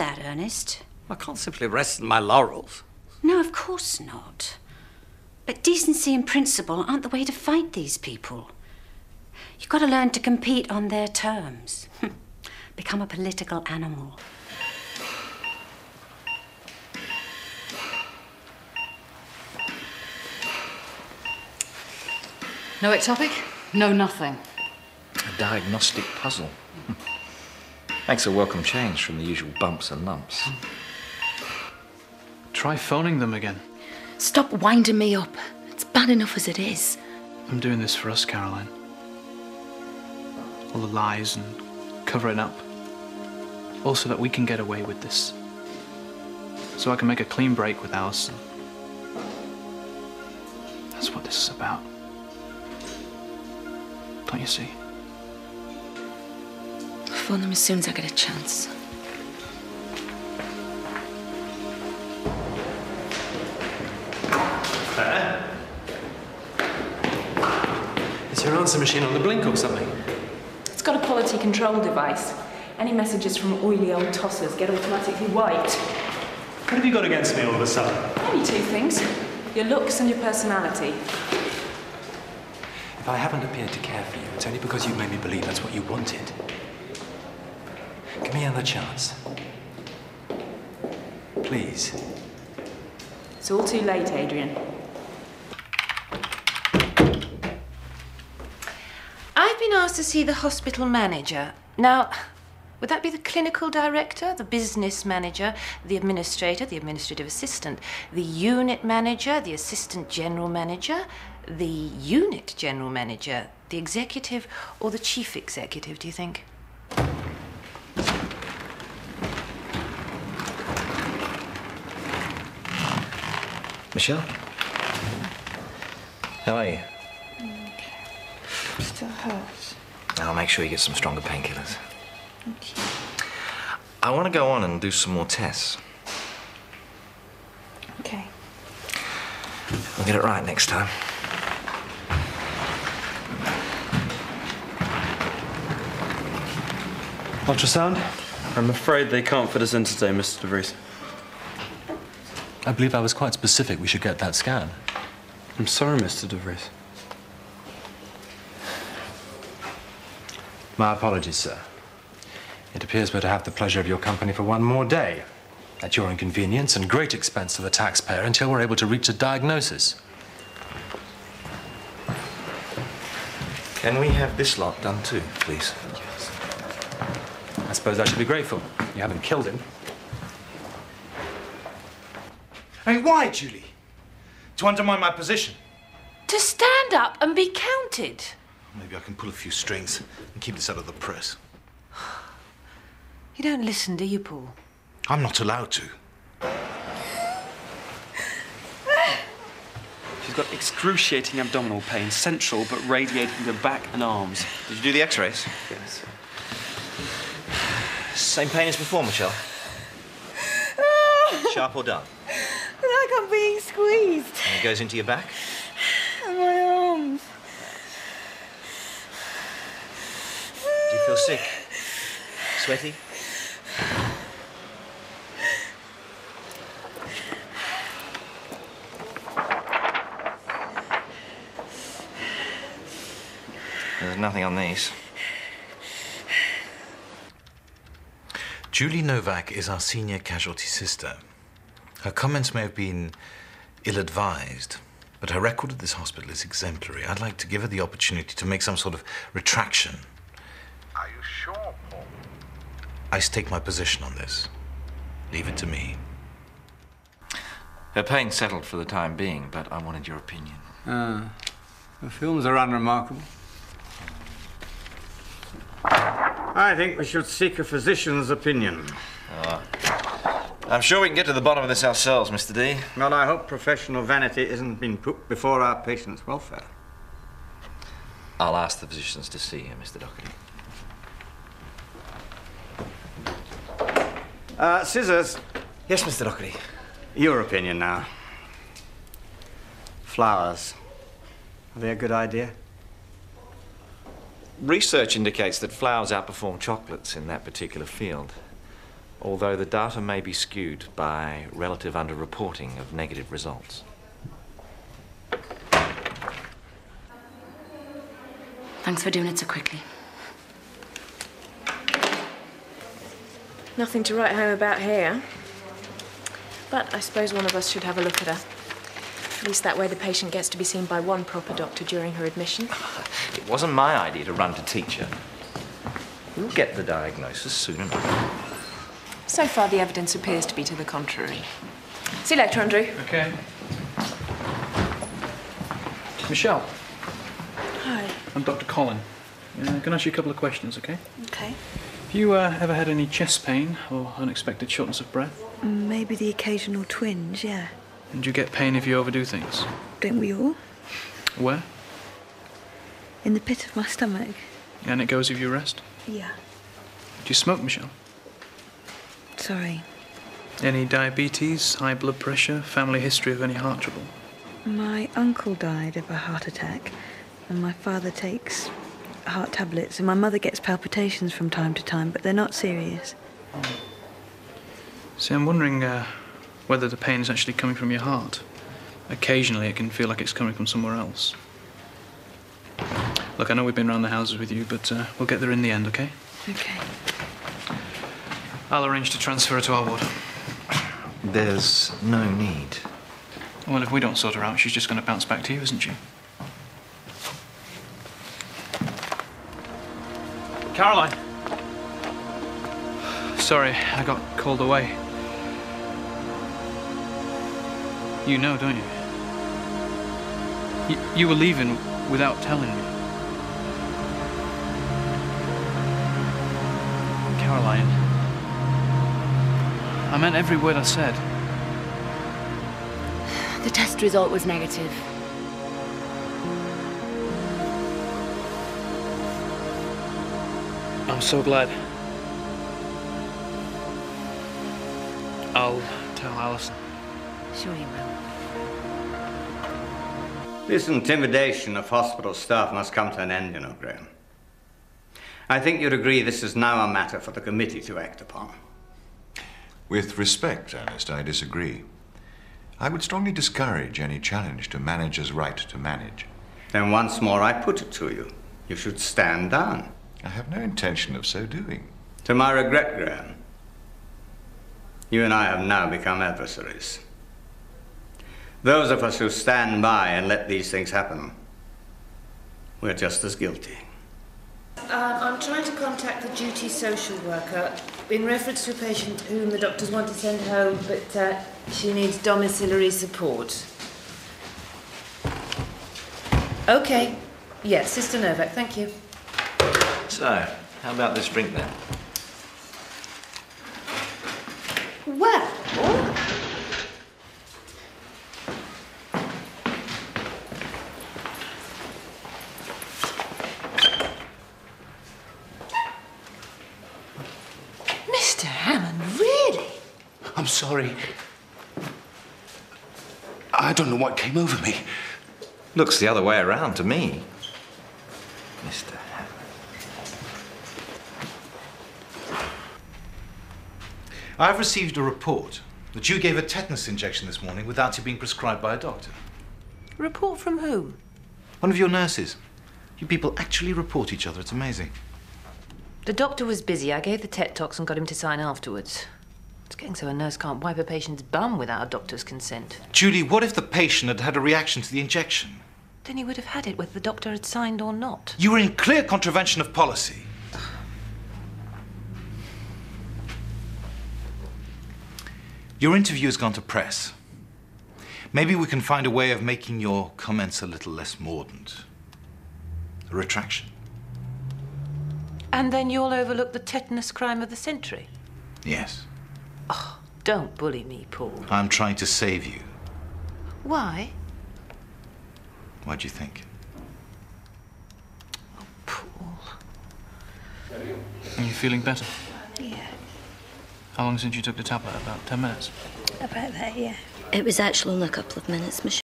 that, Ernest. I can't simply rest on my laurels. No, of course not. But decency and principle aren't the way to fight these people. You've got to learn to compete on their terms. Become a political animal. No ectopic? No nothing. A diagnostic puzzle. Makes a welcome change from the usual bumps and lumps. Try phoning them again. Stop winding me up. It's bad enough as it is. I'm doing this for us, Caroline. All the lies and covering up. Also, that we can get away with this. So I can make a clean break with Alison. That's what this is about. Don't you see? I'll phone them as soon as I get a chance. Claire? Is your answer machine on the blink or something? It's got a quality control device. Any messages from oily old tossers get automatically wiped. What have you got against me all of a sudden? Only two things your looks and your personality. If I haven't appeared to care for you, it's only because you've made me believe that's what you wanted. Give me another chance. Please. It's all too late, Adrian. I've been asked to see the hospital manager. Now, would that be the clinical director, the business manager, the administrator, the administrative assistant, the unit manager, the assistant general manager, the unit general manager, the executive, or the chief executive, do you think? Michelle? How are you? Still hurts. I'll make sure you get some stronger painkillers. Thank you. I want to go on and do some more tests. Okay. We'll get it right next time. Ultrasound? I'm afraid they can't fit us in today, Mr. DeVries. I believe I was quite specific. We should get that scan. I'm sorry, Mr. DeVries. My apologies, sir. It appears we're to have the pleasure of your company for one more day. At your inconvenience and great expense to the taxpayer until we're able to reach a diagnosis. Can we have this lot done too, please? Yes. I suppose I should be grateful. You haven't killed him. I mean, why, Julie? To undermine my position? To stand up and be counted. Maybe I can pull a few strings and keep this out of the press. You don't listen, do you, Paul? I'm not allowed to. She's got excruciating abdominal pain, central but radiating to back and arms. Did you do the x-rays? Yes. Same pain as before, Michelle. Sharp or dull? Like I'm being squeezed. And it goes into your back? And my arms. Do you feel sick? Sweaty? There's nothing on these. Julie Novak is our senior casualty sister. Her comments may have been ill advised, but her record at this hospital is exemplary. I'd like to give her the opportunity to make some sort of retraction. Are you sure, Paul? I stake my position on this. Leave it to me. Her pain settled for the time being, but I wanted your opinion. Ah, the films are unremarkable. I think we should seek a physician's opinion. Ah. I'm sure we can get to the bottom of this ourselves, Mr. D. Well, I hope professional vanity isn't been put before our patients' welfare. I'll ask the physicians to see you, Mr. Docherty. Uh, scissors. Yes, Mr. Docherty. Your opinion now. Flowers. Are they a good idea? Research indicates that flowers outperform chocolates in that particular field. Although the data may be skewed by relative underreporting of negative results. Thanks for doing it so quickly. Nothing to write home about here. But I suppose one of us should have a look at her. At least that way the patient gets to be seen by one proper doctor during her admission. It wasn't my idea to run to teacher. We'll get the diagnosis soon enough. So far, the evidence appears to be to the contrary. See you later, Andrew. Okay. Michelle, Hi. I'm Dr. Collin. Uh, can I ask you a couple of questions, okay? Okay. Have you uh, ever had any chest pain or unexpected shortness of breath? Maybe the occasional twinge, yeah. And do you get pain if you overdo things? Don't we all? Where? In the pit of my stomach. And it goes if you rest? Yeah. Do you smoke, Michelle? Sorry. Any diabetes, high blood pressure, family history of any heart trouble? My uncle died of a heart attack, and my father takes heart tablets, and my mother gets palpitations from time to time, but they're not serious. See, I'm wondering uh, whether the pain is actually coming from your heart. Occasionally, it can feel like it's coming from somewhere else. Look, I know we've been around the houses with you, but uh, we'll get there in the end, okay? Okay. I'll arrange to transfer her to our ward. There's no need. Well, if we don't sort her out, she's just going to bounce back to you, isn't she? Caroline! Sorry, I got called away. You know, don't you? You, you were leaving without telling me. Caroline. I meant every word I said. The test result was negative. I'm so glad. I'll tell Alison. Sure you will. This intimidation of hospital staff must come to an end, you know, Graham. I think you'd agree this is now a matter for the committee to act upon. With respect, Ernest, I disagree. I would strongly discourage any challenge to managers' right to manage. Then once more I put it to you. You should stand down. I have no intention of so doing. To my regret, Graham, you and I have now become adversaries. Those of us who stand by and let these things happen, we're just as guilty. Um, I'm trying to contact the duty social worker in reference to a patient whom the doctors want to send home, but uh, she needs domiciliary support. Okay. Yes, Sister Novak, thank you. So, how about this drink then? Well, Mr. Hammond, really? I'm sorry. I don't know what came over me. Looks the other way around to me. Mr. I've received a report that you gave a tetanus injection this morning without it being prescribed by a doctor. Report from whom? One of your nurses. You people actually report each other. It's amazing. The doctor was busy. I gave the tet tox and got him to sign afterwards. It's getting so a nurse can't wipe a patient's bum without a doctor's consent. Julie, what if the patient had had a reaction to the injection? Then he would have had it whether the doctor had signed or not. You were in clear contravention of policy. Your interview has gone to press. Maybe we can find a way of making your comments a little less mordant. A retraction. And then you'll overlook the tetanus crime of the century. Yes. Oh, don't bully me, Paul. I'm trying to save you. Why? What do you think? Oh, Paul. Are you feeling better? Yeah. How long since you took the tablet? About 10 minutes? About that, yeah. It was actually only a couple of minutes, Michelle.